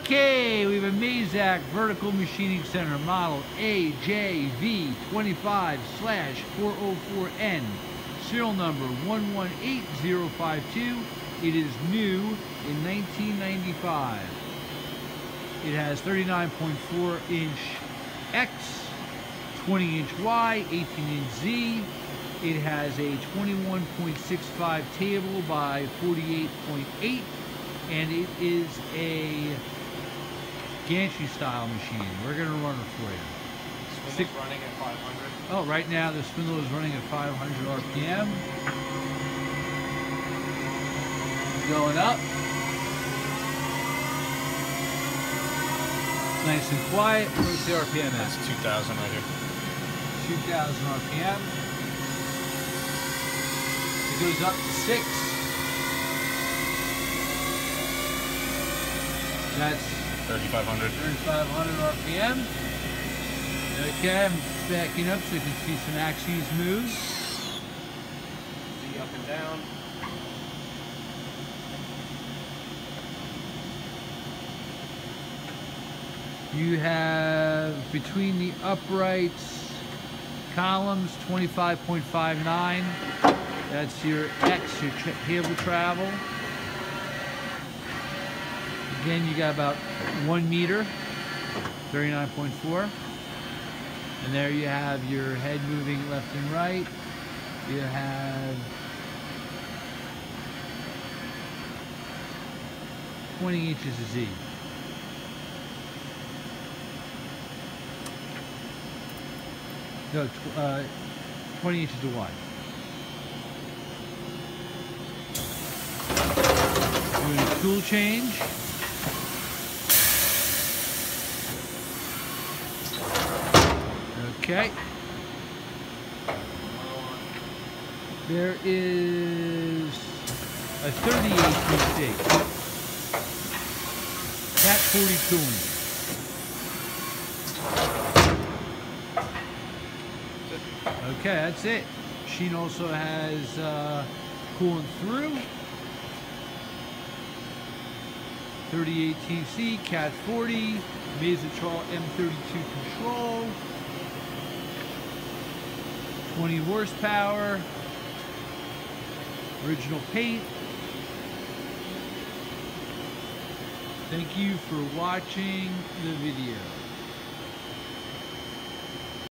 Okay, we have a Mazak Vertical Machining Center model AJV25 slash 404N, serial number 118052. It is new in 1995. It has 39.4 inch X, 20 inch Y, 18 inch Z. It has a 21.65 table by 48.8 and it is a gantry style machine. We're going to run it for you. Spindle's Six- running at 500. Oh, right now the spindle is running at 500 RPM. Going up. Nice and quiet. What's the RPM That's 2,000 right here. 2000 RPM. It goes up to 6. That's 3,500. 3,500 RPM. Okay, I'm backing up so you can see some axes move. The up and down. You have between the uprights columns 25.59. That's your X, your cable travel. Again, you got about one meter, 39.4. And there you have your head moving left and right. You have 20 inches of Z. No, tw- uh, 20 inches of wide. Doing a tool change. Okay. There is a 38 mistake. Cat 40 tooling. Okay, that's it. Machine also has uh, cooling through. 3018C, Cat 40, Mazatrol M32 control. 20 horsepower. Original paint. Thank you for watching the video.